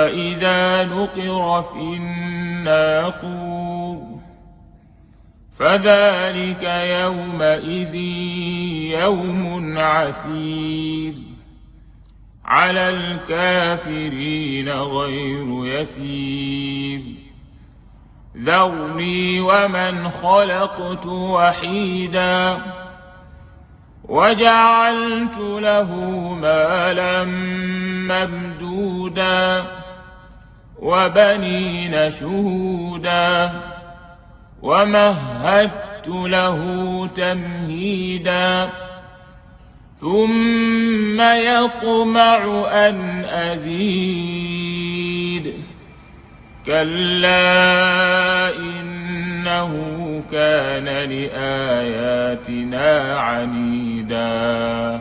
فإذا نقر في الناقور فذلك يومئذ يوم عسير على الكافرين غير يسير ذرني ومن خلقت وحيدا وجعلت له مالا ممدودا وبنين شهودا ومهدت له تمهيدا ثم يطمع أن أزيد كلا إنه كان لآياتنا عنيدا